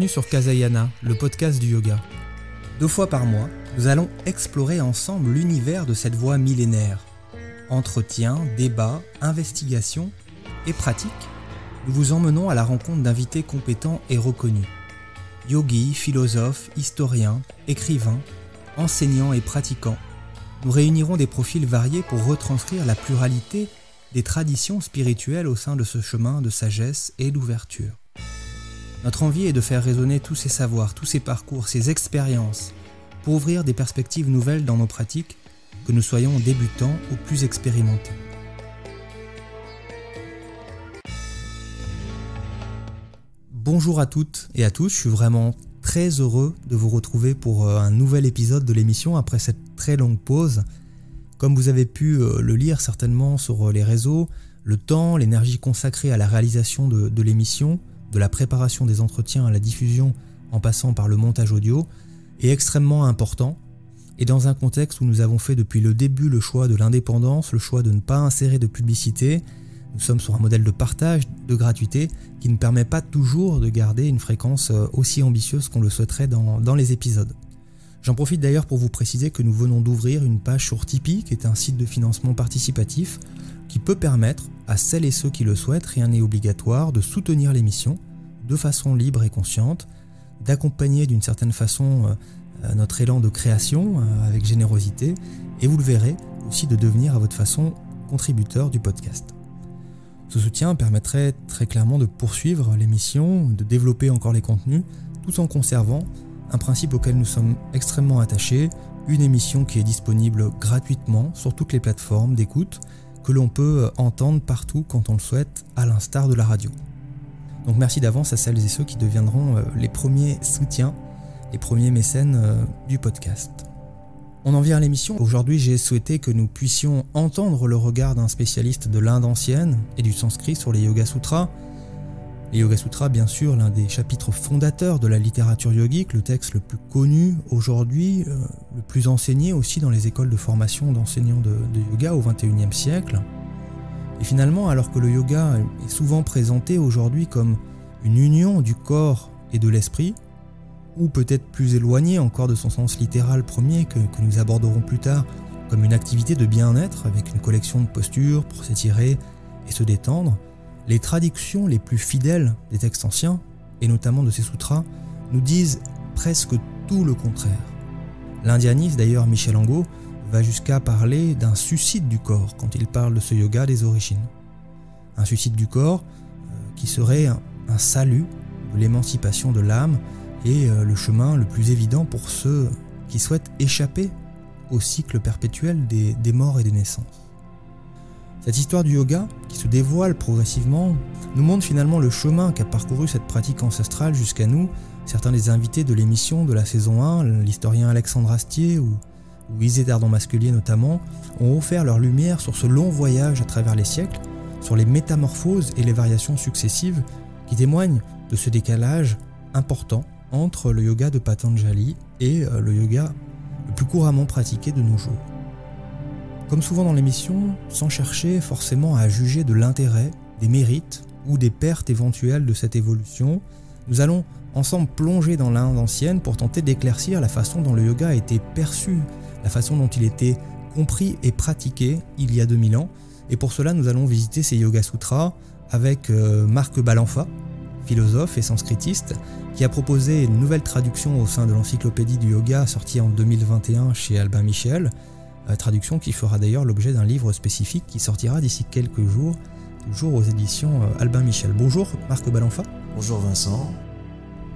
Bienvenue sur Kazayana, le podcast du yoga. Deux fois par mois, nous allons explorer ensemble l'univers de cette voie millénaire. Entretien, débat, investigation et pratique, nous vous emmenons à la rencontre d'invités compétents et reconnus. Yogis, philosophes, historiens, écrivains, enseignants et pratiquants, nous réunirons des profils variés pour retranscrire la pluralité des traditions spirituelles au sein de ce chemin de sagesse et d'ouverture. Notre envie est de faire résonner tous ces savoirs, tous ces parcours, ces expériences, pour ouvrir des perspectives nouvelles dans nos pratiques, que nous soyons débutants ou plus expérimentés. Bonjour à toutes et à tous, je suis vraiment très heureux de vous retrouver pour euh, un nouvel épisode de l'émission après cette très longue pause. Comme vous avez pu euh, le lire certainement sur euh, les réseaux, le temps, l'énergie consacrée à la réalisation de, l'émission, de la préparation des entretiens à la diffusion en passant par le montage audio, est extrêmement important. Et dans un contexte où nous avons fait depuis le début le choix de l'indépendance, le choix de ne pas insérer de publicité, nous sommes sur un modèle de partage, de gratuité, qui ne permet pas toujours de garder une fréquence euh, aussi ambitieuse qu'on le souhaiterait dans, dans les épisodes. J'en profite d'ailleurs pour vous préciser que nous venons d'ouvrir une page sur Tipeee, qui est un site de financement participatif, qui peut permettre à celles et ceux qui le souhaitent, rien n'est obligatoire, de soutenir l'émission de façon libre et consciente, d'accompagner d'une certaine façon euh, euh, notre élan de création euh, avec générosité, et vous le verrez aussi de devenir à votre façon contributeur du podcast. Ce soutien permettrait très clairement de poursuivre l'émission, de développer encore les contenus, tout en conservant un principe auquel nous sommes extrêmement attachés, une émission qui est disponible gratuitement sur toutes les plateformes d'écoute, que l'on peut entendre partout quand on le souhaite, à l'instar de la radio. Donc merci d'avance à celles et ceux qui deviendront euh, les premiers soutiens, les premiers mécènes euh, du podcast. On en vient à l'émission. Aujourd'hui, j'ai souhaité que nous puissions entendre le regard d'un spécialiste de l'Inde ancienne et du sanskrit sur les Yoga Sutras, les Yoga Sutras, bien sûr, l'un des chapitres fondateurs de la littérature yogique, le texte le plus connu aujourd'hui, euh, le plus enseigné aussi dans les écoles de formation d'enseignants de, yoga au XXIe siècle. Et finalement, alors que le yoga est souvent présenté aujourd'hui comme une union du corps et de l'esprit, ou peut-être plus éloigné encore de son sens littéral premier que, que nous aborderons plus tard, comme une activité de bien-être avec une collection de postures pour s'étirer et se détendre, les traductions les plus fidèles des textes anciens, et notamment de ces sutras, nous disent presque tout le contraire. L'indianiste, d'ailleurs Michel Angot, va jusqu'à parler d'un suicide du corps quand il parle de ce yoga des origines. Un suicide du corps euh, qui serait un, salut de l'émancipation de l'âme et euh, le chemin le plus évident pour ceux qui souhaitent échapper au cycle perpétuel des morts et des naissances. Cette histoire du yoga, qui se dévoile progressivement, nous montre finalement le chemin qu'a parcouru cette pratique ancestrale jusqu'à nous. Certains des invités de l'émission de la saison 1, l'historien Alexandre Astier ou, ou Isée Masculier notamment, ont offert leur lumière sur ce long voyage à travers les siècles, sur les métamorphoses et les variations successives qui témoignent de ce décalage important entre le yoga de Patanjali et euh, le yoga le plus couramment pratiqué de nos jours. Comme souvent dans l'émission, sans chercher forcément à juger de l'intérêt, des mérites ou des pertes éventuelles de cette évolution, nous allons ensemble plonger dans l'Inde ancienne pour tenter d'éclaircir la façon dont le yoga a été perçu, la façon dont il était compris et pratiqué il y a 2000 ans. Et pour cela, nous allons visiter ces Yoga Sutras avec euh, Marc Balanfa, philosophe et sanskritiste, qui a proposé une nouvelle traduction au sein de l'encyclopédie du yoga sortie en 2021 chez Albin Michel, traduction qui fera d'ailleurs l'objet d'un livre spécifique qui sortira d'ici quelques jours, toujours aux éditions euh, Albin Michel. Bonjour Marc Balanfa. Bonjour Vincent.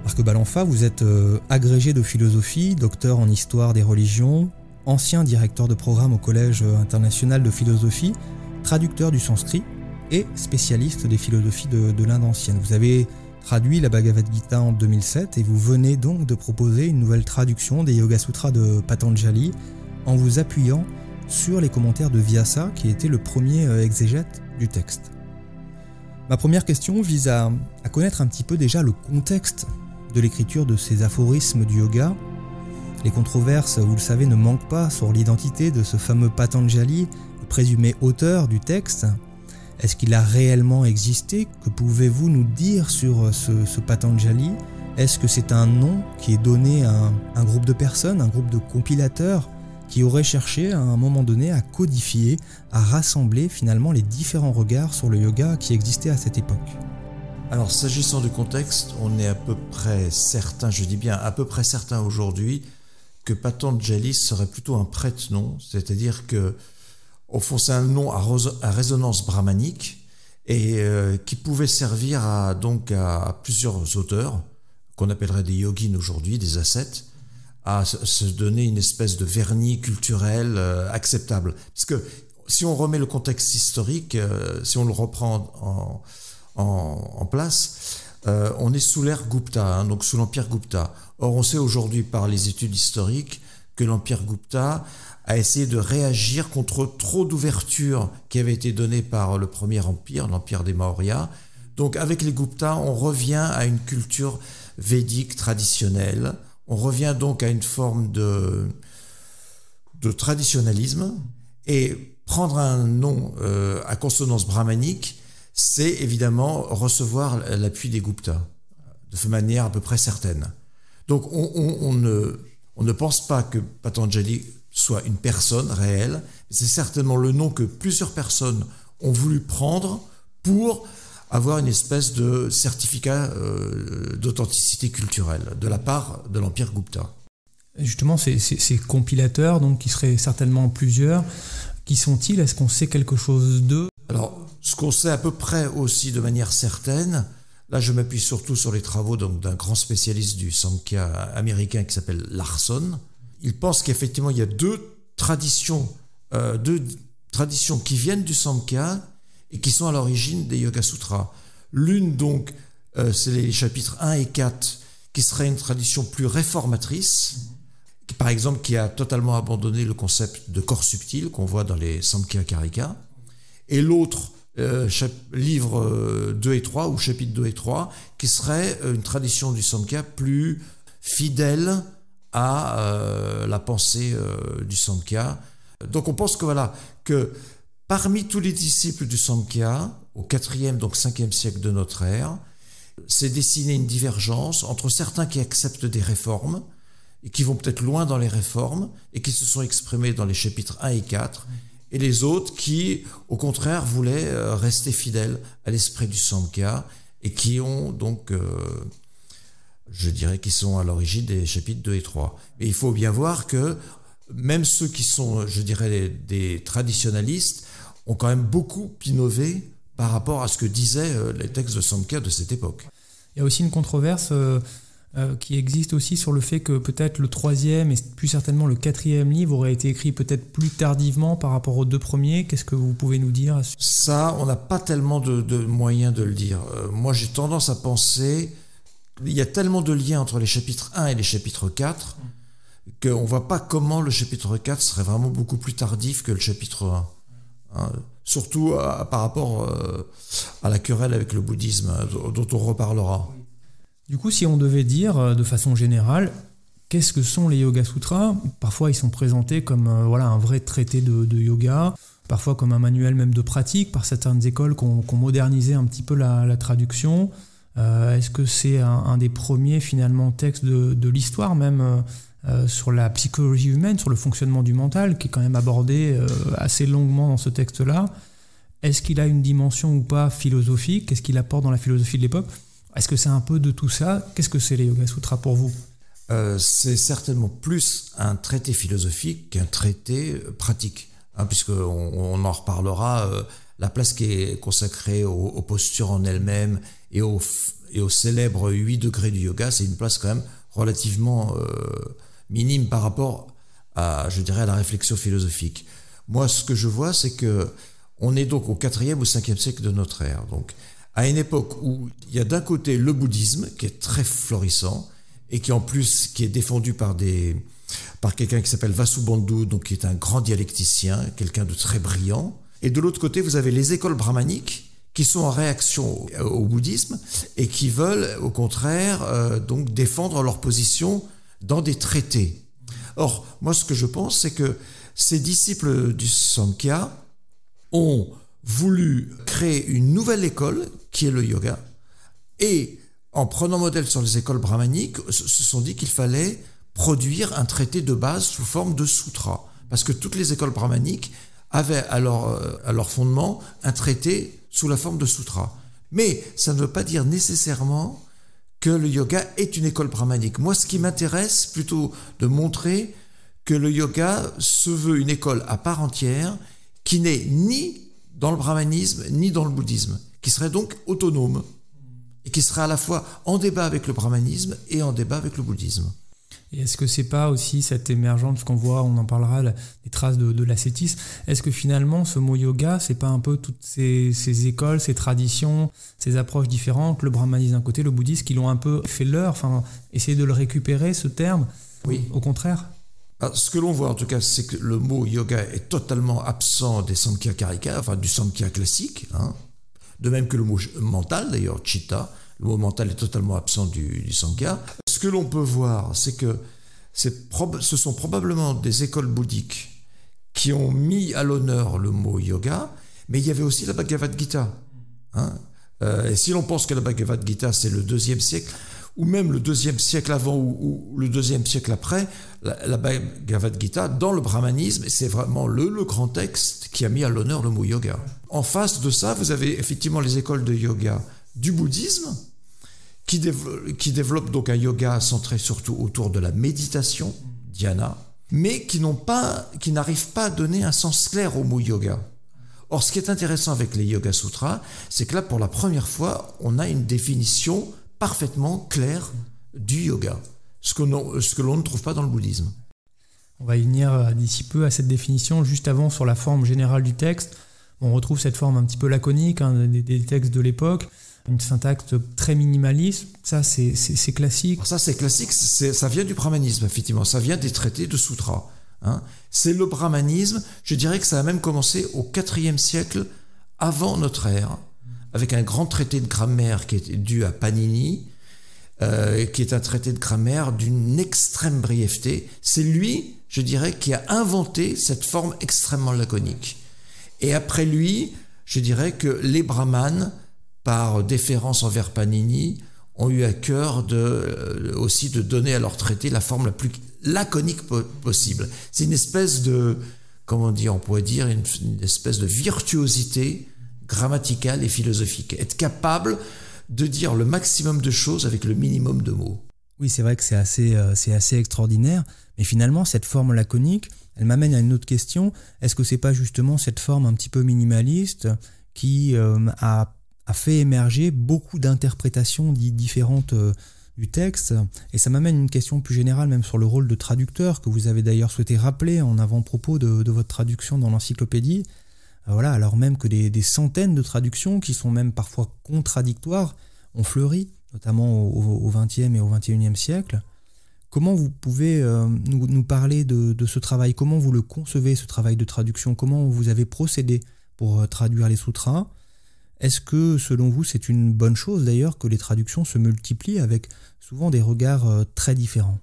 Marc Balanfa, vous êtes euh, agrégé de philosophie, docteur en histoire des religions, ancien directeur de programme au Collège international de philosophie, traducteur du sanskrit et spécialiste des philosophies de, de l'Inde ancienne. Vous avez traduit la Bhagavad Gita en 2007 et vous venez donc de proposer une nouvelle traduction des Yoga Sutras de Patanjali en vous appuyant sur les commentaires de Vyasa, qui était le premier euh, exégète du texte. Ma première question vise à, connaître un petit peu déjà le contexte de l'écriture de ces aphorismes du yoga. Les controverses, vous le savez, ne manquent pas sur l'identité de ce fameux Patanjali, le présumé auteur du texte. Est-ce qu'il a réellement existé? Que pouvez-vous nous dire sur ce, ce Patanjali? Est-ce que c'est un nom qui est donné à un, groupe de personnes, un groupe de compilateurs? Qui auraient cherché à un moment donné à codifier, à rassembler finalement les différents regards sur le yoga qui existaient à cette époque. Alors s'agissant du contexte, on est à peu près certain, je dis bien à peu près certain aujourd'hui, que Patanjali serait plutôt un prête-nom, c'est-à-dire que au fond c'est un nom à, résonance brahmanique et euh, qui pouvait servir à, donc à plusieurs auteurs, qu'on appellerait des yogins aujourd'hui, des ascètes, à se donner une espèce de vernis culturel euh, acceptable. Parce que si on remet le contexte historique, euh, si on le reprend en place, euh, on est sous l'ère Gupta, hein, donc sous l'empire Gupta. Or, on sait aujourd'hui par les études historiques que l'empire Gupta a essayé de réagir contre trop d'ouverture qui avait été donnée par le premier empire, l'empire des Maurya. Donc, avec les Gupta, on revient à une culture védique traditionnelle. On revient donc à une forme de, de traditionnalisme et prendre un nom euh, à consonance brahmanique c'est évidemment recevoir l'appui des Gupta, de manière à peu près certaine. Donc on, ne, on ne pense pas que Patanjali soit une personne réelle, c'est certainement le nom que plusieurs personnes ont voulu prendre pour avoir une espèce de certificat euh, d'authenticité culturelle de la part de l'Empire Gupta. Justement, ces, ces, compilateurs, donc qui seraient certainement plusieurs, qui sont-ils? Est-ce qu'on sait quelque chose d'eux? Alors, ce qu'on sait à peu près aussi de manière certaine, là je m'appuie surtout sur les travaux d'un grand spécialiste du Samkhya américain qui s'appelle Larson. Il pense qu'effectivement il y a deux traditions, euh, deux traditions qui viennent du Samkhya et qui sont à l'origine des Yoga Sutras. L'une donc, euh, c'est les chapitres 1 et 4, qui serait une tradition plus réformatrice, par exemple qui a totalement abandonné le concept de corps subtil qu'on voit dans les Samkhya Karika, et l'autre euh, livre 2 euh, et 3 ou chapitre 2 et 3, qui serait euh, une tradition du Samkhya plus fidèle à la pensée du Samkhya. Donc on pense que voilà que parmi tous les disciples du Samkhya, au 4e donc 5e siècle de notre ère, s'est dessinée une divergence entre certains qui acceptent des réformes et qui vont peut-être loin dans les réformes et qui se sont exprimés dans les chapitres 1 et 4 et les autres qui, au contraire, voulaient euh, rester fidèles à l'esprit du Samkhya et qui ont donc, euh, je dirais, qui sont à l'origine des chapitres 2 et 3. Et il faut bien voir que même ceux qui sont, je dirais, des traditionalistes ont quand même beaucoup innové par rapport à ce que disaient euh, les textes de Samkhya de cette époque. Il y a aussi une controverse euh, qui existe aussi sur le fait que peut-être le troisième et plus certainement le quatrième livre aurait été écrit peut-être plus tardivement par rapport aux deux premiers. Qu'est-ce que vous pouvez nous dire Ça, on n'a pas tellement de, moyens de le dire. Euh, moi, j'ai tendance à penser, il y a tellement de liens entre les chapitres 1 et les chapitres 4 qu'on ne voit pas comment le chapitre 4 serait vraiment beaucoup plus tardif que le chapitre 1. Hein. surtout par rapport euh, à la querelle avec le bouddhisme, dont on reparlera. Du coup, si on devait dire euh, de façon générale, qu'est-ce que sont les Yoga Sutras? Parfois, ils sont présentés comme euh, voilà, un vrai traité de, yoga, parfois comme un manuel même de pratique par certaines écoles qui ont, modernisé un petit peu la, traduction. Euh, est-ce que c'est un, des premiers finalement textes de, l'histoire même sur la psychologie humaine, sur le fonctionnement du mental, qui est quand même abordé assez longuement dans ce texte-là. Est-ce qu'il a une dimension ou pas philosophique? Qu'est-ce qu'il apporte dans la philosophie de l'époque? Est-ce que c'est un peu de tout ça? Qu'est-ce que c'est les Yoga Sutras pour vous? Euh, C'est certainement plus un traité philosophique qu'un traité euh, pratique, hein, puisqu'on on en reparlera. Euh, la place qui est consacrée aux, postures en elles-mêmes et aux, et aux célèbres 8 degrés du yoga, c'est une place quand même relativement minime par rapport à, je dirais, à la réflexion philosophique. Moi, ce que je vois, c'est que on est donc au 4e ou 5e siècle de notre ère. Donc, à une époque où il y a d'un côté le bouddhisme qui est très florissant et qui en plus qui est défendu par par quelqu'un qui s'appelle Vasubandhu, donc qui est un grand dialecticien, quelqu'un de très brillant. Et de l'autre côté, vous avez les écoles brahmaniques qui sont en réaction au, bouddhisme et qui veulent, au contraire, euh, donc défendre leur position dans des traités. Or, moi, ce que je pense, c'est que ces disciples du Samkhya ont voulu créer une nouvelle école qui est le yoga et en prenant modèle sur les écoles brahmaniques, se sont dit qu'il fallait produire un traité de base sous forme de sutra. Parce que toutes les écoles brahmaniques avaient à leur, euh, à leur fondement un traité sous la forme de sutra. Mais ça ne veut pas dire nécessairement que le yoga est une école brahmanique. Moi, ce qui m'intéresse, plutôt de montrer que le yoga se veut une école à part entière, qui n'est ni dans le brahmanisme, ni dans le bouddhisme, qui serait donc autonome, et qui serait à la fois en débat avec le brahmanisme et en débat avec le bouddhisme. Et est-ce que c'est pas aussi cette émergence qu'on voit, on en parlera, des traces de, l'ascétisme? Est-ce que finalement ce mot yoga, c'est pas un peu toutes ces, écoles, ces traditions, ces approches différentes, le brahmanisme d'un côté, le bouddhisme, qui l'ont un peu fait leur, enfin, essayer de le récupérer, ce terme? Oui. Au contraire? Ah, ce que l'on voit en tout cas, c'est que le mot yoga est totalement absent des Samkhya Karika, enfin du Samkhya classique, hein. de même que le mot mental d'ailleurs, chitta, le mot mental est totalement absent du, du Sankhya. Ce que l'on peut voir, c'est que ce sont probablement des écoles bouddhiques qui ont mis à l'honneur le mot yoga, mais il y avait aussi la Bhagavad Gita. Hein. Euh, et si l'on pense que la Bhagavad Gita, c'est le deuxième siècle, ou même le deuxième siècle avant ou, le deuxième siècle après, la, Bhagavad Gita, dans le brahmanisme, c'est vraiment le, le grand texte qui a mis à l'honneur le mot yoga. En face de ça, vous avez effectivement les écoles de yoga du bouddhisme, qui, développe, donc un yoga centré surtout autour de la méditation, dhyana, mais qui pas, n'arrivent pas à donner un sens clair au mot yoga. Or, ce qui est intéressant avec les Yoga Sutras, c'est que là, pour la première fois, on a une définition parfaitement claire du yoga, ce que, ce que l'on ne trouve pas dans le bouddhisme. On va y venir euh, d'ici peu à cette définition. Juste avant, sur la forme générale du texte, on retrouve cette forme un petit peu laconique hein, des, textes de l'époque une syntaxe très minimaliste, ça c'est classique. Ça c'est classique, ça vient du brahmanisme effectivement, ça vient des traités de sutras. Hein. C'est le brahmanisme, je dirais que ça a même commencé au IVe siècle avant notre ère, avec un grand traité de grammaire qui est dû à Panini, euh, qui est un traité de grammaire d'une extrême brièveté. C'est lui, je dirais, qui a inventé cette forme extrêmement laconique. Et après lui, je dirais que les brahmanes par déférence envers Panini, ont eu à cœur de, euh, aussi de donner à leur traité la forme la plus laconique possible. C'est une espèce de, comment dire, on pourrait dire, une, espèce de virtuosité grammaticale et philosophique. Être capable de dire le maximum de choses avec le minimum de mots. Oui, c'est vrai que c'est assez, euh, assez extraordinaire, mais finalement, cette forme laconique, elle m'amène à une autre question. Est-ce que c'est pas justement cette forme un petit peu minimaliste qui euh, a a fait émerger beaucoup d'interprétations différentes euh, du texte. Et ça m'amène une question plus générale, même sur le rôle de traducteur, que vous avez d'ailleurs souhaité rappeler en avant-propos de, votre traduction dans l'encyclopédie. Euh, voilà, alors même que des, centaines de traductions, qui sont même parfois contradictoires, ont fleuri, notamment au XXe et au XXIe siècle. Comment vous pouvez euh, nous, parler de, ce travail? Comment vous le concevez, ce travail de traduction? Comment vous avez procédé pour traduire les sutras est-ce que, selon vous, c'est une bonne chose d'ailleurs que les traductions se multiplient avec souvent des regards euh, très différents?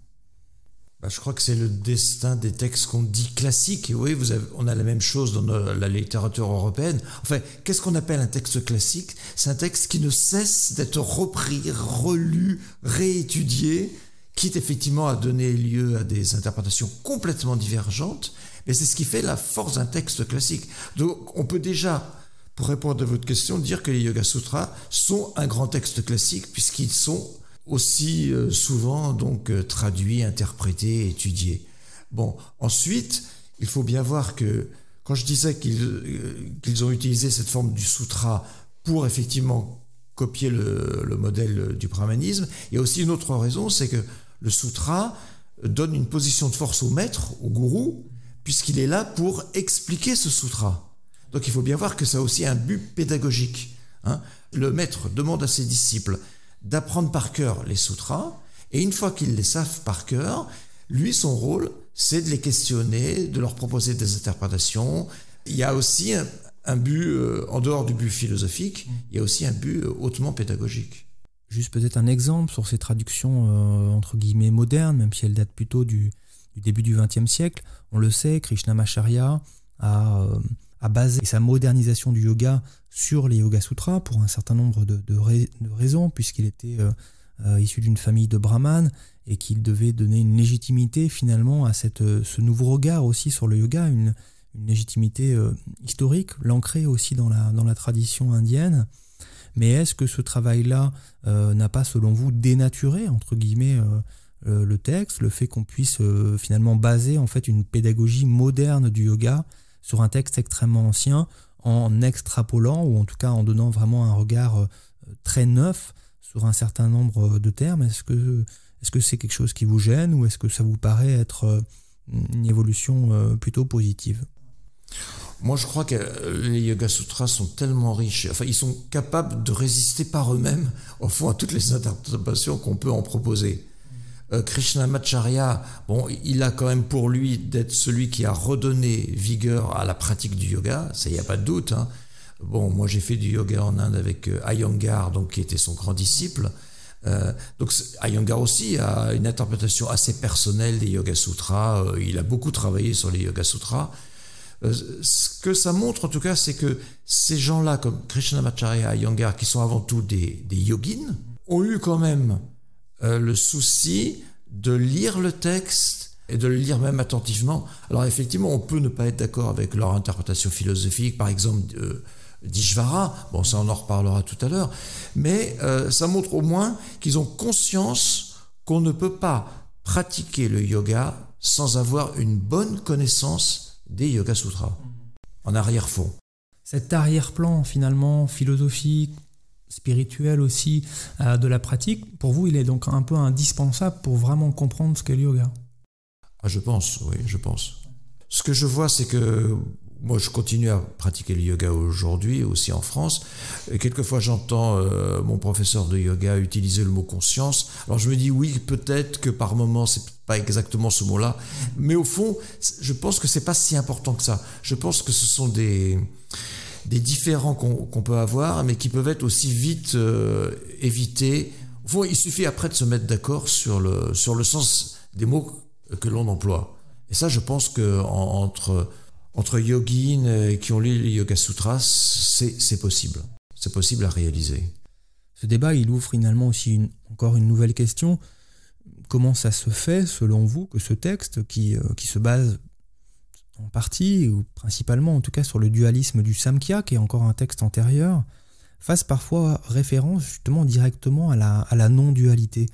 Bah, je crois que c'est le destin des textes qu'on dit classiques. Et oui, vous on a la même chose dans la littérature européenne. Enfin, qu'est-ce qu'on appelle un texte classique? C'est un texte qui ne cesse d'être repris, relu, réétudié, quitte effectivement à donner lieu à des interprétations complètement divergentes. Mais c'est ce qui fait la force d'un texte classique. Donc, on peut déjà pour répondre à votre question, dire que les Yoga Sutras sont un grand texte classique puisqu'ils sont aussi euh, souvent euh, traduits, interprétés, étudiés. Bon, ensuite, il faut bien voir que quand je disais qu'ils euh, ont utilisé cette forme du sutra pour effectivement copier le, le, modèle du brahmanisme, il y a aussi une autre raison, c'est que le sutra donne une position de force au maître, au gourou, puisqu'il est là pour expliquer ce sutra. Donc il faut bien voir que ça a aussi un but pédagogique. Hein. Le maître demande à ses disciples d'apprendre par cœur les sutras, et une fois qu'ils les savent par cœur, lui, son rôle, c'est de les questionner, de leur proposer des interprétations. Il y a aussi un, but, euh, en dehors du but philosophique, il y a aussi un but euh, hautement pédagogique. Juste peut-être un exemple sur ces traductions euh, entre guillemets modernes, même si elles datent plutôt du, début du XXe siècle. On le sait, Krishnamacharya a a basé sa modernisation du yoga sur les Yoga Sutras pour un certain nombre de, raisons, puisqu'il était euh, issu d'une famille de brahmanes et qu'il devait donner une légitimité finalement à cette, ce nouveau regard aussi sur le yoga, une, légitimité historique, l'ancrer aussi dans la, dans la tradition indienne. Mais est-ce que ce travail-là n'a pas, selon vous, dénaturé, entre guillemets, le texte, le fait qu'on puisse finalement baser en fait une pédagogie moderne du yoga sur un texte extrêmement ancien en extrapolant ou en tout cas en donnant vraiment un regard euh, très neuf sur un certain nombre de termes. Est-ce que est-ce que c'est quelque chose qui vous gêne ou est-ce que ça vous paraît être euh, une évolution euh, plutôt positive? Moi, je crois que les Yoga Sutras sont tellement riches, enfin, ils sont capables de résister par eux-mêmes, au fond, à toutes les interprétations qu'on peut en proposer. Euh, Krishnamacharya, bon, il a quand même pour lui d'être celui qui a redonné vigueur à la pratique du yoga, ça y a pas de doute. Hein. Bon, moi j'ai fait du yoga en Inde avec euh, Iyengar, donc qui était son grand disciple. Euh, donc Iyengar aussi a une interprétation assez personnelle des Yoga Sutras. il a beaucoup travaillé sur les Yoga Sutras. ce que ça montre en tout cas, c'est que ces gens-là, comme Krishnamacharya Iyengar, qui sont avant tout des, des yogins, ont eu quand même euh, le souci de lire le texte et de le lire même attentivement. Alors effectivement, on peut ne pas être d'accord avec leur interprétation philosophique, par exemple euh, d'Ishvara, bon ça on en reparlera tout à l'heure, mais euh, ça montre au moins qu'ils ont conscience qu'on ne peut pas pratiquer le yoga sans avoir une bonne connaissance des Yoga Sutras, en arrière-fond. Cet arrière-plan finalement philosophique, spirituel aussi euh, de la pratique, pour vous, il est donc un peu indispensable pour vraiment comprendre ce qu'est le yoga? Ah, Je pense, oui, je pense. Ce que je vois, c'est que moi, je continue à pratiquer le yoga aujourd'hui, aussi en France. Et quelquefois, j'entends euh, mon professeur de yoga utiliser le mot conscience. Alors, je me dis, oui, peut-être que par moment, c'est pas exactement ce mot-là. Mais au fond, je pense que c'est pas si important que ça. Je pense que ce sont des, des différents qu'on peut avoir, mais qui peuvent être aussi vite euh, évités. il suffit après de se mettre d'accord sur le, sens des mots que l'on emploie. Et ça, je pense que entre, entre yogins qui ont lu les Yoga Sutras, c'est possible. C'est possible à réaliser. Ce débat, il ouvre finalement aussi encore une nouvelle question. Comment ça se fait, selon vous, que ce texte, qui, euh, qui se base en partie, ou principalement en tout cas sur le dualisme du Samkhya, qui est encore un texte antérieur, fasse parfois référence justement directement à la, non-dualité.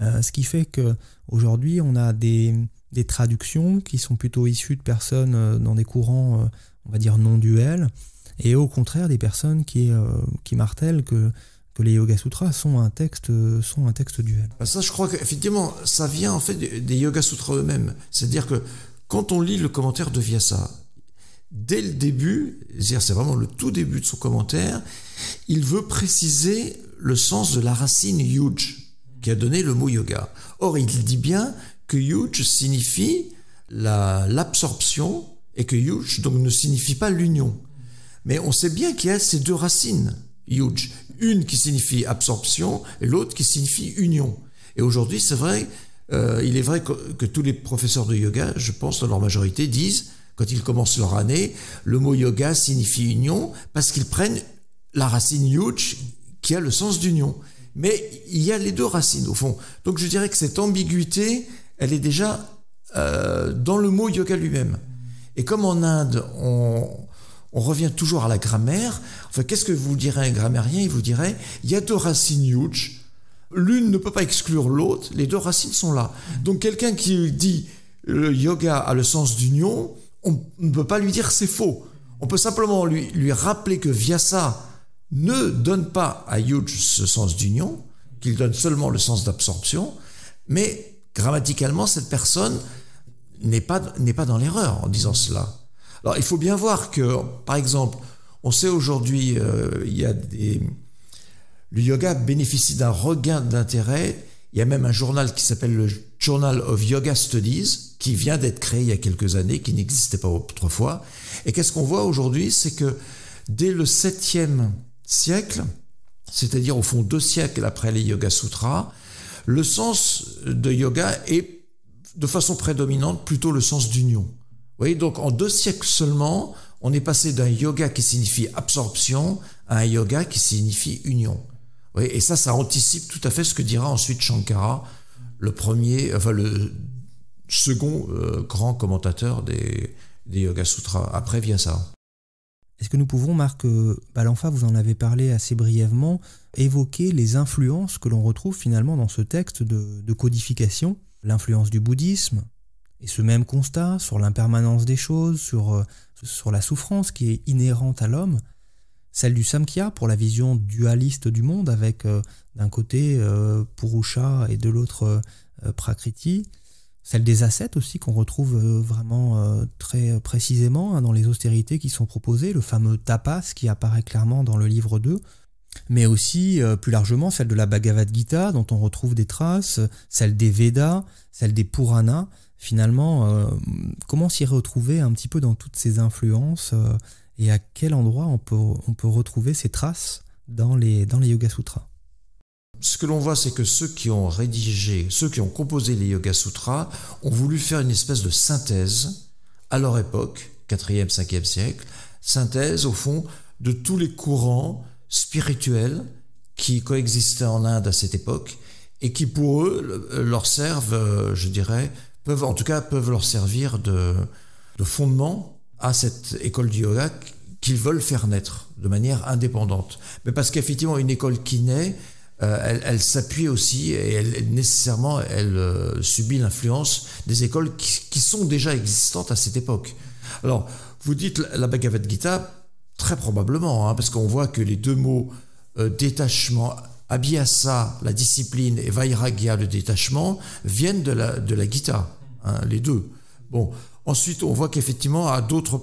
Euh, ce qui fait que aujourd'hui on a des, traductions qui sont plutôt issues de personnes euh, dans des courants, euh, on va dire, non-duels, et au contraire des personnes qui, qui martèlent que les Yoga Sutras sont un texte, sont un texte duel. Ça, je crois qu'effectivement, ça vient en fait des Yoga Sutras eux-mêmes. C'est-à-dire que quand on lit le commentaire de Vyasa, dès le début, c'est vraiment le tout début de son commentaire, il veut préciser le sens de la racine yuj, qui a donné le mot yoga. Or, il dit bien que yuj signifie l'absorption et que yuj donc ne signifie pas l'union. Mais on sait bien qu'il y a ces deux racines, yuj, une qui signifie absorption et l'autre qui signifie union. Et aujourd'hui, c'est vrai euh, il est vrai que, tous les professeurs de yoga, je pense, dans leur majorité, disent, quand ils commencent leur année, le mot yoga signifie union, parce qu'ils prennent la racine yuj, qui a le sens d'union. Mais il y a les deux racines, au fond. Donc je dirais que cette ambiguïté, elle est déjà euh, dans le mot yoga lui-même. Et comme en Inde, on, revient toujours à la grammaire, enfin, qu'est-ce que vous dirait un grammairien? Il vous dirait, il y a deux racines yuj, l'une ne peut pas exclure l'autre, les deux racines sont là. Donc quelqu'un qui dit le yoga a le sens d'union, on ne peut pas lui dire c'est faux. On peut simplement lui, rappeler que Vyasa ne donne pas à Yuj ce sens d'union, qu'il donne seulement le sens d'absorption, mais grammaticalement, cette personne n'est pas, n'est pas dans l'erreur en disant cela. Alors il faut bien voir que, par exemple, on sait aujourd'hui, euh, il y a des, le yoga bénéficie d'un regain d'intérêt. Il y a même un journal qui s'appelle le Journal of Yoga Studies, qui vient d'être créé il y a quelques années, qui n'existait pas autrefois. Et qu'est-ce qu'on voit aujourd'hui C'est que dès le 7e siècle, c'est-à-dire au fond deux siècles après les Yoga Sutras, le sens de yoga est de façon prédominante plutôt le sens d'union. Vous voyez, donc en deux siècles seulement, on est passé d'un yoga qui signifie absorption à un yoga qui signifie union. Oui, et ça, ça anticipe tout à fait ce que dira ensuite Shankara, le premier, enfin le second euh, grand commentateur des, Yoga Sutras. Après vient ça. Est-ce que nous pouvons, Marc Balanfa, vous en avez parlé assez brièvement, évoquer les influences que l'on retrouve finalement dans ce texte de, codification? L'influence du bouddhisme, et ce même constat sur l'impermanence des choses, sur, euh, sur la souffrance qui est inhérente à l'homme, celle du Samkhya pour la vision dualiste du monde avec euh, d'un côté euh, Purusha et de l'autre Prakriti, celle des ascètes aussi qu'on retrouve euh, vraiment euh, très précisément hein, dans les austérités qui sont proposées, le fameux tapas qui apparaît clairement dans le livre 2, mais aussi euh, plus largement celle de la Bhagavad Gita dont on retrouve des traces, celle des Védas, celle des Puranas. Finalement, comment s'y retrouver un petit peu dans toutes ces influences et à quel endroit on peut, on peut retrouver ces traces dans les, dans les Yoga Sutras? Ce que l'on voit, c'est que ceux qui ont rédigé, ceux qui ont composé les Yoga Sutras, ont voulu faire une espèce de synthèse à leur époque, 4e, 5e siècle, synthèse au fond de tous les courants spirituels qui coexistaient en Inde à cette époque et qui pour eux leur servent, euh, je dirais, peuvent en tout cas peuvent leur servir de, de fondement à cette école du yoga qu'ils veulent faire naître de manière indépendante. Mais parce qu'effectivement, une école qui naît, euh, elle, s'appuie aussi et nécessairement elle euh, subit l'influence des écoles qui, sont déjà existantes à cette époque. Alors, vous dites la Bhagavad Gita, très probablement, hein, parce qu'on voit que les deux mots euh, détachement, abhyasa, la discipline, et vairagya, le détachement, viennent de la, de la Gita, hein, les deux. Bon, ensuite, on voit qu'effectivement, à d'autres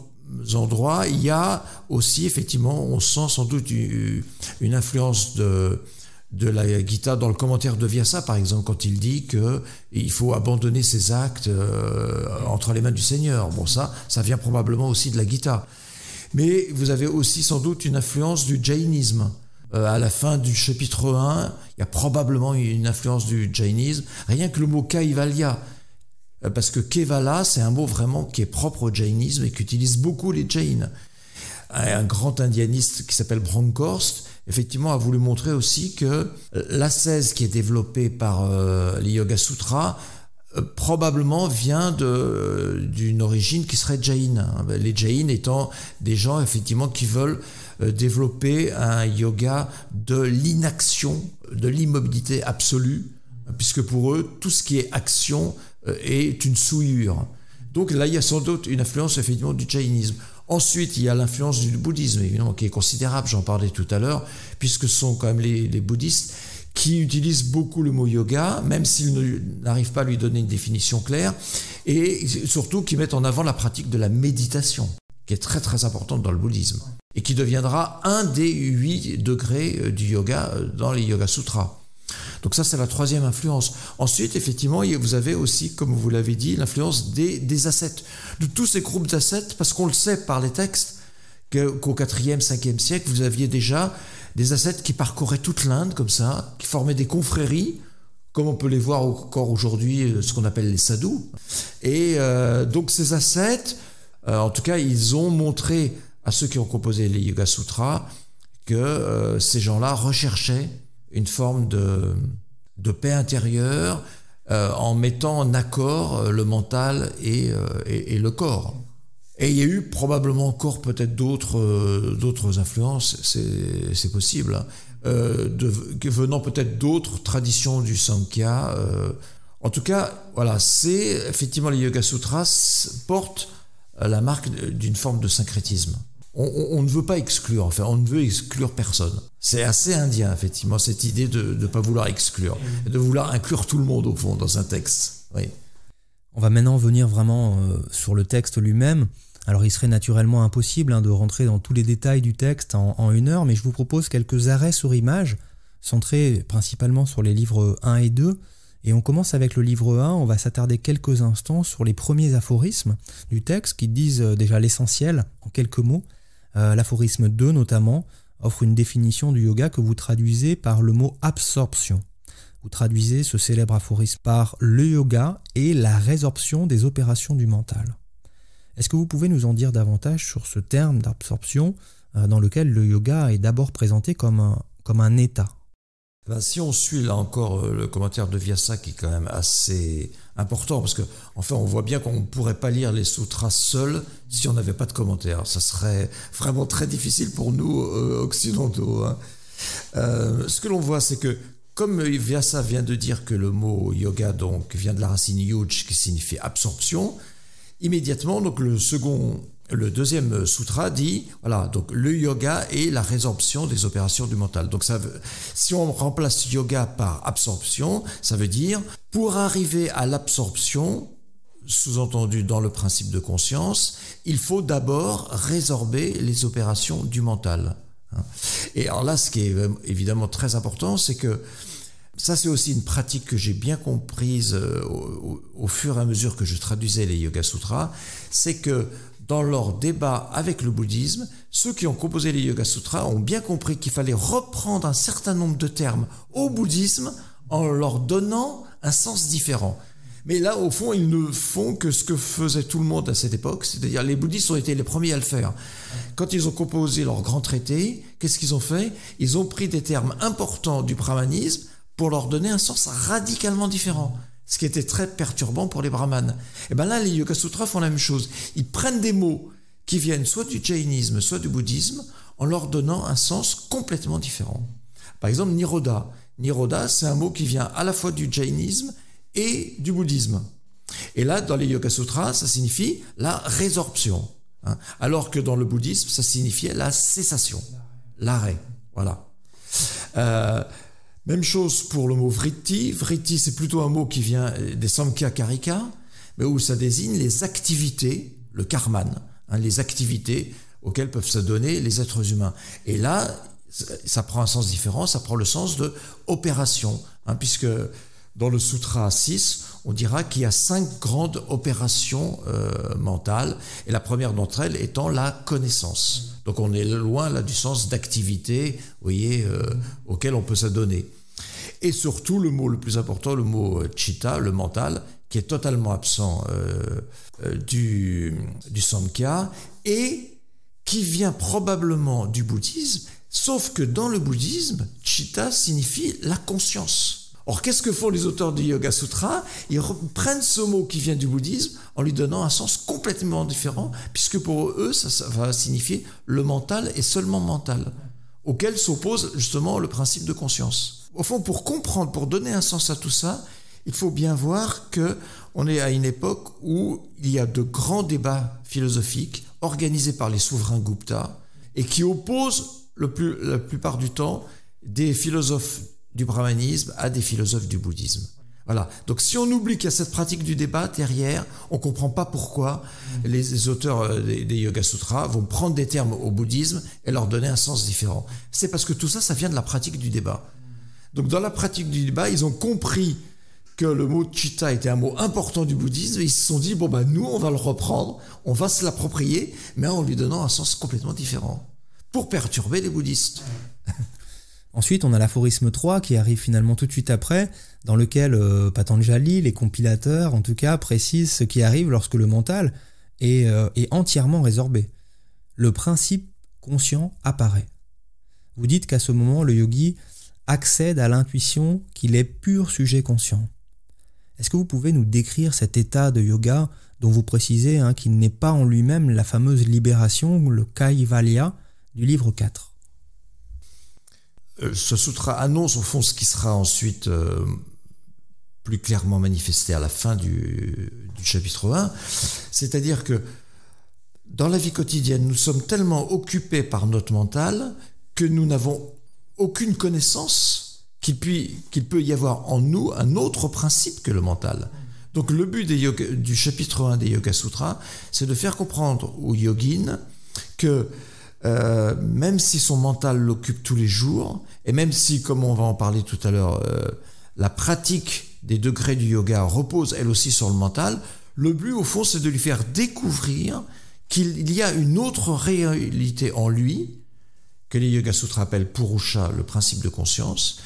endroits, il y a aussi, effectivement, on sent sans doute une influence de, de la Gita dans le commentaire de Vyasa, par exemple, quand il dit que il faut abandonner ses actes euh, entre les mains du Seigneur. Bon, ça, ça vient probablement aussi de la Gita. Mais vous avez aussi sans doute une influence du jainisme. Euh, à la fin du chapitre 1, il y a probablement une influence du jainisme, rien que le mot kaivalya. Euh, parce que kevala, c'est un mot vraiment qui est propre au jainisme et qu'utilisent beaucoup les jains. Un grand indianiste qui s'appelle Bronkhorst effectivement, a voulu montrer aussi que l'ascèse qui est développée par euh, les Yoga Sutras euh, probablement vient d'une origine qui serait Jain. Hein. Les Jain étant des gens effectivement qui veulent euh, développer un yoga de l'inaction, de l'immobilité absolue, puisque pour eux, tout ce qui est action est une souillure. Donc là, il y a sans doute une influence effectivement du jainisme. Ensuite, il y a l'influence du bouddhisme, évidemment, qui est considérable, j'en parlais tout à l'heure, puisque ce sont quand même les, bouddhistes qui utilisent beaucoup le mot yoga, même s'ils n'arrivent pas à lui donner une définition claire, et surtout qui mettent en avant la pratique de la méditation, qui est très très importante dans le bouddhisme, et qui deviendra un des huit degrés euh, du yoga euh, dans les Yoga Sutras. Donc ça, c'est la troisième influence. Ensuite, effectivement, vous avez aussi, comme vous l'avez dit, l'influence des, des ascètes, de tous ces groupes d'ascètes, parce qu'on le sait par les textes, qu'au 4e, 5e siècle, vous aviez déjà des ascètes qui parcouraient toute l'Inde comme ça, qui formaient des confréries, comme on peut les voir encore aujourd'hui, euh, ce qu'on appelle les sadhus. Et euh, donc ces ascètes, euh, en tout cas, ils ont montré à ceux qui ont composé les Yoga Sutras que ces gens-là recherchaient une forme de, paix intérieure euh, en mettant en accord euh, le mental euh, et, le corps. Et il y a eu probablement encore peut-être d'autres influences, c'est possible, hein, venant peut-être d'autres traditions du Samkhya. en tout cas, voilà, c'est effectivement les Yoga Sutras portent la marque d'une forme de syncrétisme on, ne veut pas exclure, enfin, on ne veut exclure personne. C'est assez indien, effectivement, cette idée de ne pas vouloir exclure, de vouloir inclure tout le monde, au fond, dans un texte. On va maintenant venir vraiment euh, sur le texte lui-même. Alors, il serait naturellement impossible hein, de rentrer dans tous les détails du texte en, une heure, mais je vous propose quelques arrêts sur image, centrés principalement sur les livres 1 et 2. Et on commence avec le livre 1, on va s'attarder quelques instants sur les premiers aphorismes du texte qui disent euh, déjà l'essentiel en quelques mots. Euh, l'aphorisme 2 notamment offre une définition du yoga que vous traduisez par le mot absorption. Vous traduisez ce célèbre aphorisme par le yoga et la résorption des opérations du mental. Est-ce que vous pouvez nous en dire davantage sur ce terme d'absorption euh, dans lequel le yoga est d'abord présenté comme un, comme un état? Ben, si on suit là encore euh, le commentaire de Vyasa qui est quand même assez important, parce que enfin on voit bien qu'on ne pourrait pas lire les sutras seuls si on n'avait pas de commentaire. Ça serait vraiment très difficile pour nous euh, occidentaux. Hein. Euh, ce que l'on voit, c'est que comme Vyasa vient de dire que le mot yoga donc vient de la racine yuj qui signifie absorption, immédiatement donc le second le deuxième sutra dit, voilà, donc le yoga est la résorption des opérations du mental. Donc ça si on remplace yoga par absorption, ça veut dire pour arriver à l'absorption, sous-entendu dans le principe de conscience, il faut d'abord résorber les opérations du mental. Et alors là, ce qui est évidemment très important, c'est que ça, c'est aussi une pratique que j'ai bien comprise euh, au, fur et à mesure que je traduisais les Yoga Sutras, c'est que dans leur débat avec le bouddhisme, ceux qui ont composé les Yoga Sutras ont bien compris qu'il fallait reprendre un certain nombre de termes au bouddhisme en leur donnant un sens différent. Mais là, au fond, ils ne font que ce que faisait tout le monde à cette époque, c'est-à-dire les bouddhistes ont été les premiers à le faire. Quand ils ont composé leur grand traité, qu'est-ce qu'ils ont fait? Ils ont pris des termes importants du brahmanisme pour leur donner un sens radicalement différent ce qui était très perturbant pour les brahmanes. Et bien là, les Yoga Sutras font la même chose. Ils prennent des mots qui viennent soit du jainisme, soit du bouddhisme, en leur donnant un sens complètement différent. Par exemple, Niroda. Niroda, c'est un mot qui vient à la fois du jainisme et du bouddhisme. Et là, dans les Yoga Sutras, ça signifie la résorption. Hein. alors que dans le bouddhisme, ça signifiait la cessation, l'arrêt. Voilà. Euh, même chose pour le mot vritti. Vritti, c'est plutôt un mot qui vient des Samkhya Karika, mais où ça désigne les activités, le karman, hein, les activités auxquelles peuvent se donner les êtres humains. Et là, ça prend un sens différent, ça prend le sens de opération, hein, puisque dans le Sutra 6, on dira qu'il y a cinq grandes opérations euh, mentales, et la première d'entre elles étant la connaissance. Donc on est loin là du sens d'activité, voyez, euh, auquel on peut s'adonner et surtout le mot le plus important, le mot euh, chitta, le mental, qui est totalement absent euh, euh, du, du Samkhya et qui vient probablement du bouddhisme, sauf que dans le bouddhisme, chitta signifie la conscience. Or, qu'est-ce que font les auteurs du Yoga Sutra? Ils reprennent ce mot qui vient du bouddhisme en lui donnant un sens complètement différent, puisque pour eux, ça, ça va signifier le mental et seulement mental, auquel s'oppose justement le principe de conscience. Au fond, pour comprendre, pour donner un sens à tout ça, il faut bien voir que on est à une époque où il y a de grands débats philosophiques organisés par les souverains Gupta et qui opposent la plupart du temps des philosophes du brahmanisme à des philosophes du bouddhisme. Voilà. Donc si on oublie qu'il y a cette pratique du débat derrière, on comprend pas pourquoi les, auteurs euh, des, des, Yoga Sutras vont prendre des termes au bouddhisme et leur donner un sens différent. C'est parce que tout ça, ça vient de la pratique du débat. Donc dans la pratique du débat, ils ont compris que le mot chitta était un mot important du bouddhisme, et ils se sont dit, bon ben nous, on va le reprendre, on va se l'approprier, mais en lui donnant un sens complètement différent, pour perturber les bouddhistes. Ensuite, on a l'aphorisme 3 qui arrive finalement tout de suite après, dans lequel euh, Patanjali, les compilateurs en tout cas, précisent ce qui arrive lorsque le mental est, euh, est entièrement résorbé. Le principe conscient apparaît. Vous dites qu'à ce moment, le yogi accède à l'intuition qu'il est pur sujet conscient. Est-ce que vous pouvez nous décrire cet état de yoga dont vous précisez hein, qu'il n'est pas en lui-même la fameuse libération, le kaivalya du livre 4 euh, Ce sutra annonce au fond ce qui sera ensuite euh, plus clairement manifesté à la fin du, du chapitre 1, c'est-à-dire que dans la vie quotidienne, nous sommes tellement occupés par notre mental que nous n'avons aucune connaissance qu'il peut y avoir en nous un autre principe que le mental. Donc le but du chapitre 1 des Yoga Sutras, c'est de faire comprendre au yogin que euh, même si son mental l'occupe tous les jours, et même si, comme on va en parler tout à l'heure, euh, la pratique des degrés du yoga repose elle aussi sur le mental, le but au fond c'est de lui faire découvrir qu'il y a une autre réalité en lui, que les Yoga Sutras appellent Purusha, le principe de conscience,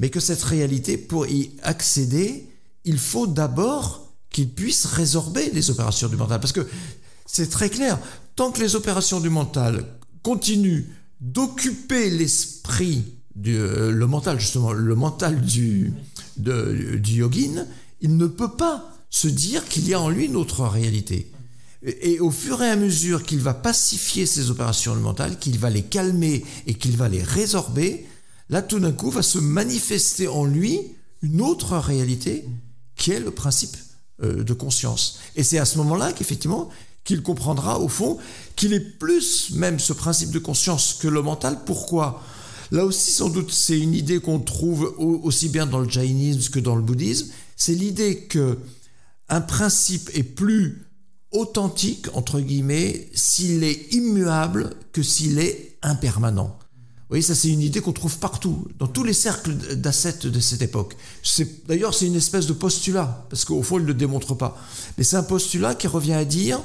mais que cette réalité, pour y accéder, il faut d'abord qu'il puisse résorber les opérations du mental. Parce que c'est très clair, tant que les opérations du mental continuent d'occuper l'esprit euh, le mental justement, le mental du, du yogin, il ne peut pas se dire qu'il y a en lui une autre réalité. Et, au fur et à mesure qu'il va pacifier ses opérations mentales, qu'il va les calmer et qu'il va les résorber, là tout d'un coup va se manifester en lui une autre réalité qui est le principe euh, de conscience. Et c'est à ce moment-là qu'effectivement qu'il comprendra au fond qu'il est plus même ce principe de conscience que le mental. Pourquoi? Là aussi, sans doute, c'est une idée qu'on trouve aussi bien dans le jainisme que dans le bouddhisme. C'est l'idée que un principe est plus authentique, entre guillemets, s'il est immuable que s'il est impermanent. Vous voyez, ça c'est une idée qu'on trouve partout, dans tous les cercles d'ascètes de cette époque. D'ailleurs, c'est une espèce de postulat, parce qu'au fond, il ne le démontre pas. Mais c'est un postulat qui revient à dire,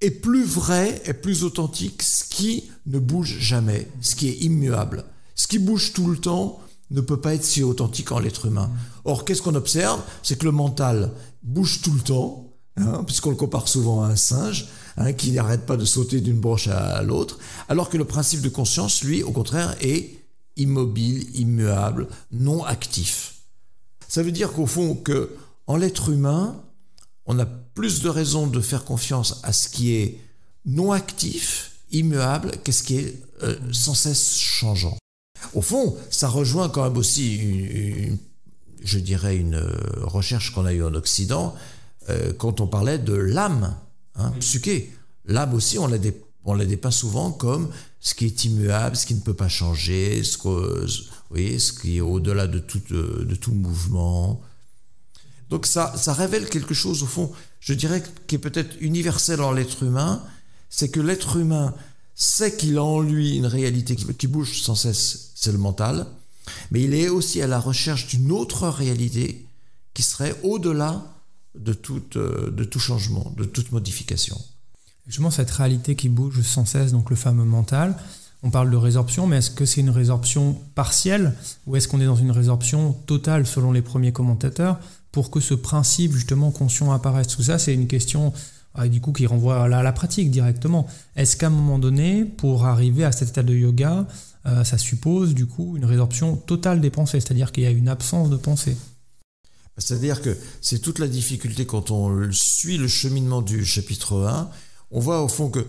est plus vrai, est plus authentique, ce qui ne bouge jamais, ce qui est immuable. Ce qui bouge tout le temps ne peut pas être si authentique en l'être humain. Or, qu'est-ce qu'on observe? C'est que le mental bouge tout le temps, hein, puisqu'on le compare souvent à un singe, hein, qui n'arrête pas de sauter d'une branche à l'autre, alors que le principe de conscience, lui, au contraire, est immobile, immuable, non actif. Ça veut dire qu'au fond, que en l'être humain, on a plus de raisons de faire confiance à ce qui est non actif, immuable, qu'est-ce qui est euh, sans cesse changeant. Au fond, ça rejoint quand même aussi, je dirais, une euh, recherche qu'on a eue en Occident euh, quand on parlait de l'âme, hein, psyché. L'âme aussi, on la, on la dépeint souvent comme ce qui est immuable, ce qui ne peut pas changer, ce, ce qui est au-delà de tout, euh, de, tout mouvement. Donc ça, ça révèle quelque chose, au fond, je dirais, qui est peut-être universel en l'être humain, c'est que l'être humain sait qu'il a en lui une réalité qui, bouge sans cesse, c'est le mental, mais il est aussi à la recherche d'une autre réalité qui serait au-delà de, euh, de tout changement, de toute modification. Justement, cette réalité qui bouge sans cesse, donc le fameux mental, on parle de résorption, mais est-ce que c'est une résorption partielle ou est-ce qu'on est dans une résorption totale selon les premiers commentateurs pour que ce principe justement conscient apparaisse? Tout ça, c'est une question ah, du coup qui renvoie à la, pratique directement. Est-ce qu'à un moment donné, pour arriver à cet état de yoga, euh, ça suppose du coup une résorption totale des pensées, c'est-à-dire qu'il y a une absence de pensée C'est-à-dire que c'est toute la difficulté quand on suit le cheminement du chapitre 1, on voit au fond que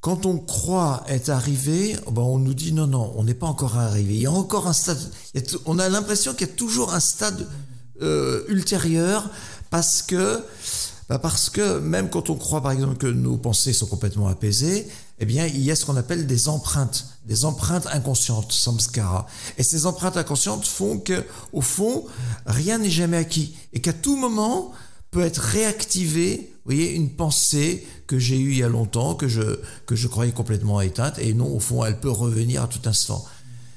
quand on croit être arrivé, ben on nous dit non, non, on n'est pas encore arrivé. Il y a encore un stade, on a l'impression qu'il y a toujours un stade euh, ultérieur parce que bah, parce que même quand on croit par exemple que nos pensées sont complètement apaisées, eh bien il y a ce qu'on appelle des empreintes, des empreintes inconscientes, samskara. Et ces empreintes inconscientes font que, au fond, rien n'est jamais acquis et qu'à tout moment peut être réactivé, vous voyez, une pensée que j'ai eue il y a longtemps, que je, que je croyais complètement éteinte, et non, au fond, elle peut revenir à tout instant.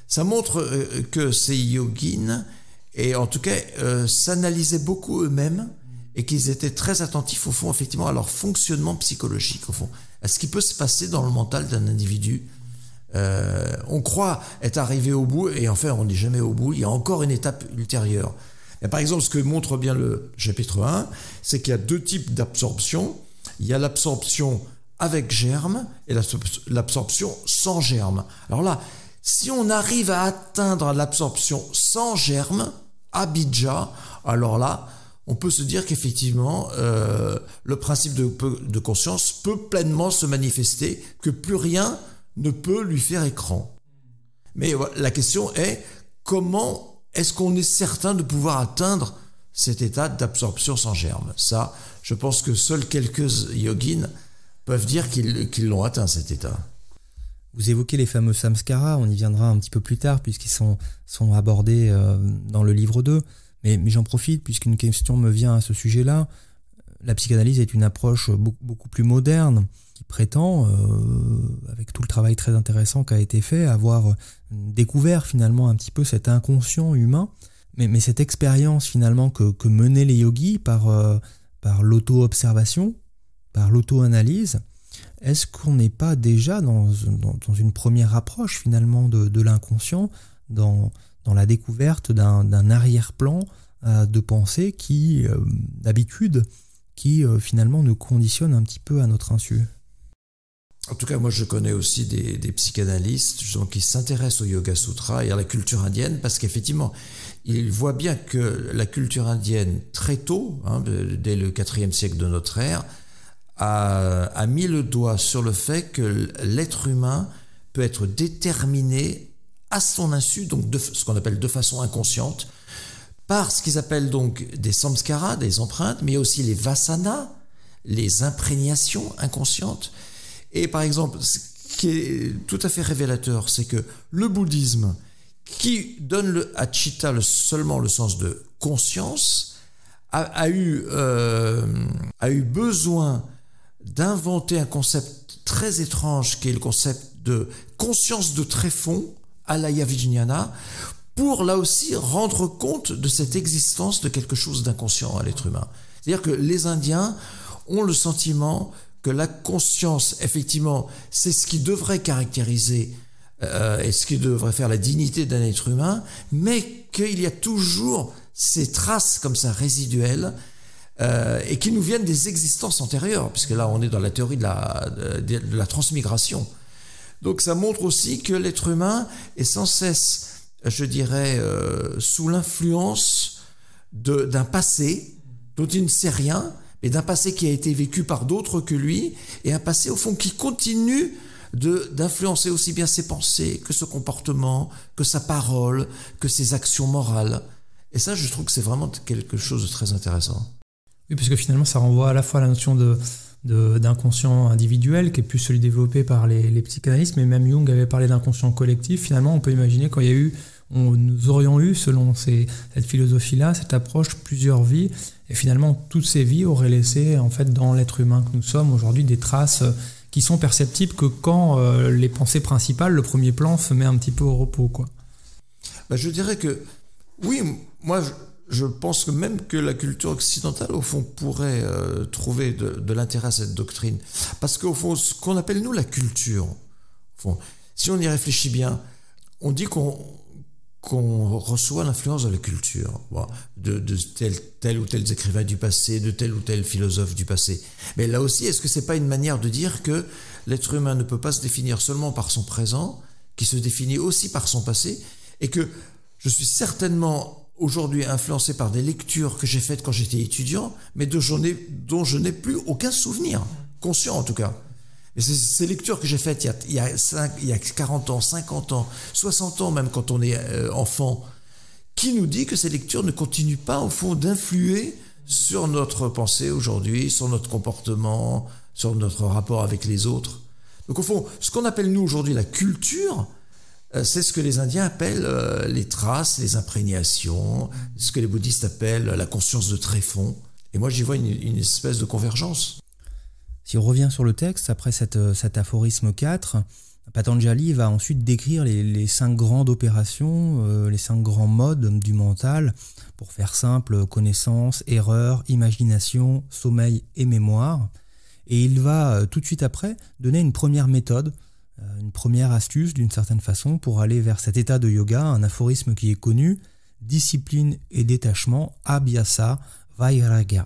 Ça montre euh, que ces yogins, et en tout cas, euh, s'analysaient beaucoup eux-mêmes, et qu'ils étaient très attentifs au fond effectivement à leur fonctionnement psychologique au fond, à ce qui peut se passer dans le mental d'un individu. Euh, on croit être arrivé au bout et en fait on n'est jamais au bout, il y a encore une étape ultérieure. Et par exemple, ce que montre bien le chapitre 1, c'est qu'il y a deux types d'absorption. Il y a l'absorption avec germe et l'absorption sans germe. Alors là, si on arrive à atteindre l'absorption sans germe, abidja, alors là, on peut se dire qu'effectivement, euh, le principe de, conscience peut pleinement se manifester, que plus rien ne peut lui faire écran. Mais la question est, comment est-ce qu'on est certain de pouvoir atteindre cet état d'absorption sans germe? Ça, je pense que seuls quelques yogins peuvent dire qu'ils l'ont atteint cet état. Vous évoquez les fameux samskaras, on y viendra un petit peu plus tard puisqu'ils sont, sont abordés euh, dans le livre 2. Mais, j'en profite puisqu'une question me vient à ce sujet-là. La psychanalyse est une approche beaucoup, plus moderne qui prétend, euh, avec tout le travail très intéressant qui a été fait, avoir découvert finalement un petit peu cet inconscient humain. Mais, cette expérience finalement que, menaient les yogis par, euh, par l'auto-observation, par l'auto-analyse, est-ce qu'on n'est pas déjà dans, dans, une première approche finalement de, de l'inconscient, dans, dans la découverte d'un arrière-plan euh, de pensée qui, euh, d'habitude, qui euh, finalement nous conditionne un petit peu à notre insu. en tout cas, moi, je connais aussi des, psychanalystes qui s'intéressent au Yoga Sutra et à la culture indienne parce qu'effectivement, ils voient bien que la culture indienne, très tôt, hein, dès le IVe siècle de notre ère, a, mis le doigt sur le fait que l'être humain peut être déterminé à son insu, donc de, ce qu'on appelle de façon inconsciente, par ce qu'ils appellent donc des samskaras, des empreintes, mais aussi les vasanas, les imprégnations inconscientes. Et par exemple, ce qui est tout à fait révélateur, c'est que le bouddhisme, qui donne à chitta seulement le sens de conscience, a, eu, euh, a eu besoin d'inventer un concept très étrange qui est le concept de conscience de tréfonds à la Yavijnana pour là aussi rendre compte de cette existence de quelque chose d'inconscient à l'être humain. C'est-à-dire que les Indiens ont le sentiment que la conscience, effectivement, c'est ce qui devrait caractériser euh, et ce qui devrait faire la dignité d'un être humain, mais qu'il y a toujours ces traces comme ça résiduelles euh, et qui nous viennent des existences antérieures, puisque là on est dans la théorie de la, de, la transmigration. Donc ça montre aussi que l'être humain est sans cesse, je dirais, euh, sous l'influence d'un passé dont il ne sait rien, et d'un passé qui a été vécu par d'autres que lui, et un passé au fond qui continue d'influencer aussi bien ses pensées que ce comportement, que sa parole, que ses actions morales. Et ça, je trouve que c'est vraiment quelque chose de très intéressant. Oui, puisque finalement, ça renvoie à la fois à la notion de d'inconscient individuel, qui est plus celui développé par les, les psychanalystes, mais même Jung avait parlé d'inconscient collectif. Finalement, on peut imaginer quand il y a eu on, nous aurions eu, selon cette philosophie-là, cette approche, plusieurs vies, et finalement, toutes ces vies auraient laissé, en fait, dans l'être humain que nous sommes aujourd'hui, des traces euh, qui sont perceptibles que quand euh, les pensées principales, le premier plan, se met un petit peu au repos, quoi. Bah, je dirais que, oui, moi, je, pense que même que la culture occidentale, au fond, pourrait euh, trouver de, l'intérêt à cette doctrine. Parce qu'au fond, ce qu'on appelle, nous, la culture, si on y réfléchit bien, on dit qu'on reçoit l'influence de la culture, de, de tel, ou tel écrivain du passé, de tel ou tel philosophe du passé. Mais là aussi, est-ce que c'est pas une manière de dire que l'être humain ne peut pas se définir seulement par son présent, qui se définit aussi par son passé, et que je suis certainement aujourd'hui influencé par des lectures que j'ai faites quand j'étais étudiant, mais dont je n'ai plus aucun souvenir, conscient en tout cas. Et ces lectures que j'ai faites il y, a, il, y a 40 ans, 50 ans, 60 ans même quand on est euh, enfant, qui nous dit que ces lectures ne continuent pas au fond d'influer sur notre pensée aujourd'hui, sur notre comportement, sur notre rapport avec les autres. Donc au fond, ce qu'on appelle nous aujourd'hui la culture, c'est ce que les Indiens appellent euh, les traces, les imprégnations, ce que les bouddhistes appellent la conscience de tréfonds. Et moi j'y vois une espèce de convergence. Si on revient sur le texte, après euh, cet aphorisme 4, Patanjali va ensuite décrire les, cinq grandes opérations, euh, les cinq grands modes du mental, pour faire simple, connaissance, erreur, imagination, sommeil et mémoire. Et il va euh, tout de suite après donner une première méthode, une première astuce d'une certaine façon pour aller vers cet état de yoga, un aphorisme qui est connu, discipline et détachement, abhyasa, vairagya.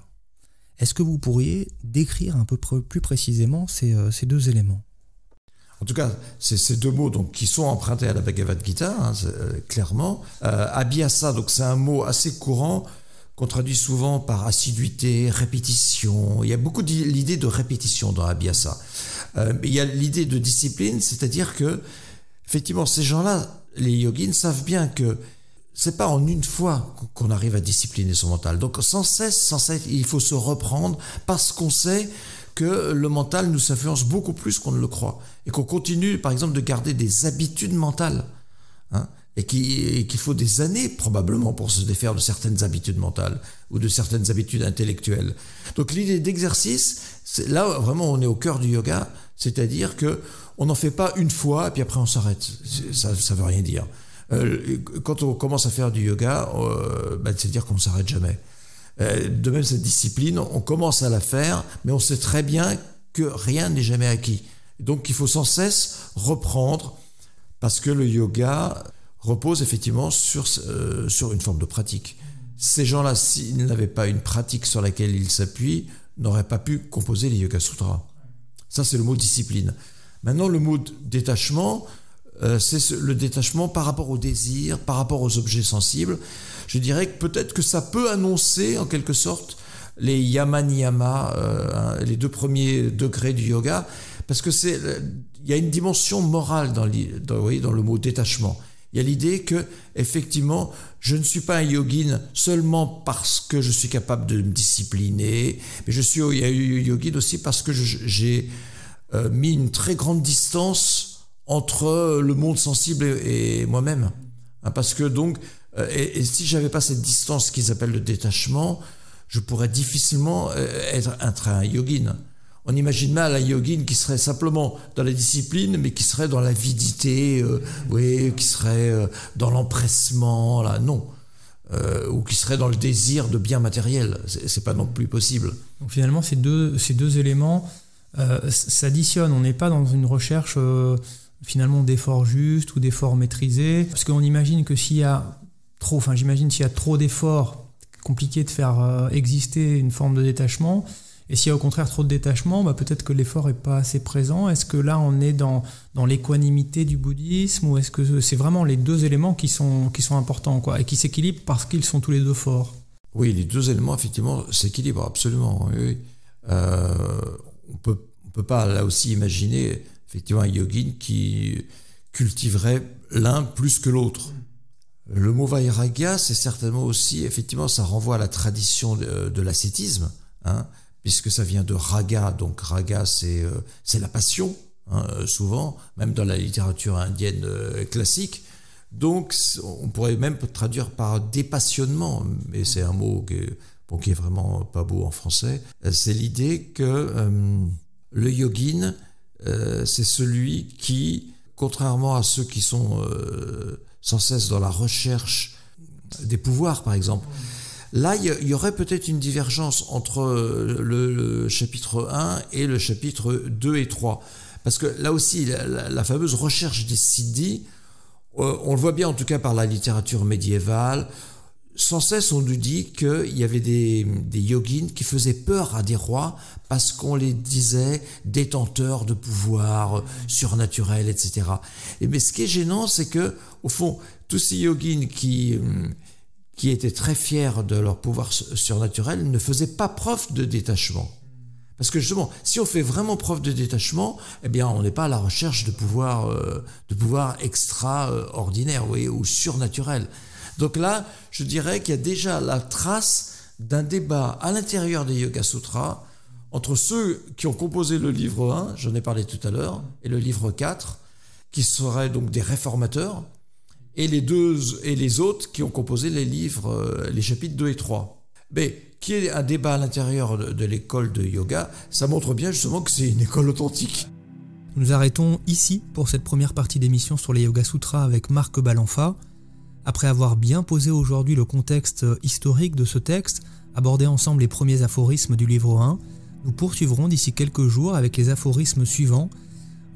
Est-ce que vous pourriez décrire un peu plus précisément ces, euh, deux éléments? En tout cas, ces deux mots donc, qui sont empruntés à la Bhagavad Gita, hein, euh, clairement. Euh, abhyasa, donc c'est un mot assez courant qu'on traduit souvent par assiduité, répétition. Il y a beaucoup l'idée de répétition dans abhyasa. Il y a l'idée de discipline, c'est-à-dire que, effectivement, ces gens-là, les yogins, savent bien que c'est pas en une fois qu'on arrive à discipliner son mental. Donc sans cesse, sans cesse, il faut se reprendre parce qu'on sait que le mental nous influence beaucoup plus qu'on ne le croit et qu'on continue, par exemple, de garder des habitudes mentales. Hein, et qu'il faut des années probablement pour se défaire de certaines habitudes mentales ou de certaines habitudes intellectuelles. Donc l'idée d'exercice, là vraiment on est au cœur du yoga, c'est-à-dire que on n'en fait pas une fois et puis après on s'arrête. Ça ne veut rien dire. Euh, quand on commence à faire du yoga, euh, bah, c'est dire qu'on ne s'arrête jamais. Euh, de même, cette discipline, on commence à la faire, mais on sait très bien que rien n'est jamais acquis. Donc il faut sans cesse reprendre, parce que le yoga repose effectivement sur, sur une forme de pratique. Ces gens-là, s'ils n'avaient pas une pratique sur laquelle ils s'appuient, n'auraient pas pu composer les Yoga Sutras. Ça, c'est le mot discipline. Maintenant, le mot détachement, euh, c'est le détachement par rapport au désir, par rapport aux objets sensibles. Je dirais que peut-être que ça peut annoncer en quelque sorte les yama niyama, euh, les deux premiers degrés du yoga, parce que c'est il y a une dimension morale dans le mot détachement. Il y a l'idée que effectivement, je ne suis pas un yogin seulement parce que je suis capable de me discipliner, mais je suis yogin aussi parce que j'ai euh, mis une très grande distance entre le monde sensible et, moi-même. Hein, parce que donc, euh, et, et si j'avais pas cette distance qu'ils appellent le détachement, je pourrais difficilement euh, être, un yogin. On imagine mal un yogin qui serait simplement dans la discipline, mais qui serait dans l'avidité, oui, qui serait dans l'empressement, là, non. ou qui serait dans le désir de biens matériels. C'est pas non plus possible. Donc finalement, ces deux, éléments euh, s'additionne. On n'est pas dans une recherche euh, finalement d'efforts justes ou d'efforts maîtrisés. Parce qu'on imagine que s'il y a trop, enfin j'imagine s'il y a trop d'efforts, compliqué de faire euh, exister une forme de détachement. Et s'il y a au contraire trop de détachement, bah peut-être que l'effort n'est pas assez présent. Est-ce que là on est dans, dans l'équanimité du bouddhisme ou est-ce que c'est vraiment les deux éléments qui sont, qui sont importants quoi, et qui s'équilibrent parce qu'ils sont tous les deux forts? Oui, les deux éléments effectivement s'équilibrent absolument. Oui, on peut, on peut pas là aussi imaginer effectivement un yogin qui cultiverait l'un plus que l'autre. Le mot vairagya, c'est certainement aussi, effectivement, ça renvoie à la tradition de, l'ascétisme, hein, puisque ça vient de raga. Donc raga, c'est euh, la passion, hein, souvent, même dans la littérature indienne euh, classique. Donc, on pourrait même traduire par dépassionnement, mais c'est un mot que bon, qui est vraiment pas beau en français, euh, c'est l'idée que euh, le yogin, euh, c'est celui qui, contrairement à ceux qui sont sans cesse dans la recherche des pouvoirs, par exemple, là, il y, aurait peut-être une divergence entre le, chapitre 1 et le chapitre 2 et 3. Parce que là aussi, la, fameuse recherche des siddhis, on le voit bien en tout cas par la littérature médiévale, sans cesse on nous dit qu'il y avait des, yogins qui faisaient peur à des rois parce qu'on les disait détenteurs de pouvoir surnaturel, etc. Et mais ce qui est gênant, c'est que au fond, tous ces yogins qui qui étaient très fiers de leur pouvoir surnaturel ne faisaient pas preuve de détachement. Parce que justement, si on fait vraiment preuve de détachement, eh bien, on n'est pas à la recherche de pouvoir, euh, de pouvoir extraordinaire, ou surnaturel. Donc là, je dirais qu'il y a déjà la trace d'un débat à l'intérieur des Yoga Sutras entre ceux qui ont composé le livre 1, j'en ai parlé tout à l'heure, et le livre 4, qui seraient donc des réformateurs, et les deux et les autres qui ont composé les livres, euh, les chapitres 2 et 3. Mais qui est un débat à l'intérieur de, l'école de yoga, ça montre bien justement que c'est une école authentique. Nous arrêtons ici pour cette première partie d'émission sur les Yoga Sutras avec Marc Balanfa. Après avoir bien posé aujourd'hui le contexte historique de ce texte, abordé ensemble les premiers aphorismes du livre 1, nous poursuivrons d'ici quelques jours avec les aphorismes suivants,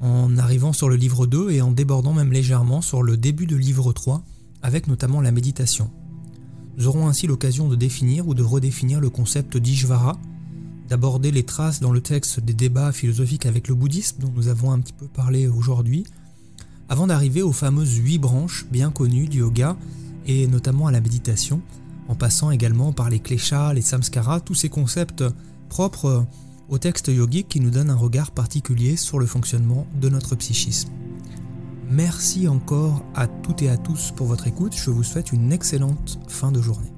en arrivant sur le livre 2 et en débordant même légèrement sur le début du livre 3, avec notamment la méditation. Nous aurons ainsi l'occasion de définir ou de redéfinir le concept d'Ishvara, d'aborder les traces dans le texte des débats philosophiques avec le bouddhisme dont nous avons un petit peu parlé aujourd'hui, avant d'arriver aux fameuses huit branches bien connues du yoga et notamment à la méditation, en passant également par les kleshas, les samskaras, tous ces concepts propres au texte yogique qui nous donnent un regard particulier sur le fonctionnement de notre psychisme. Merci encore à toutes et à tous pour votre écoute, je vous souhaite une excellente fin de journée.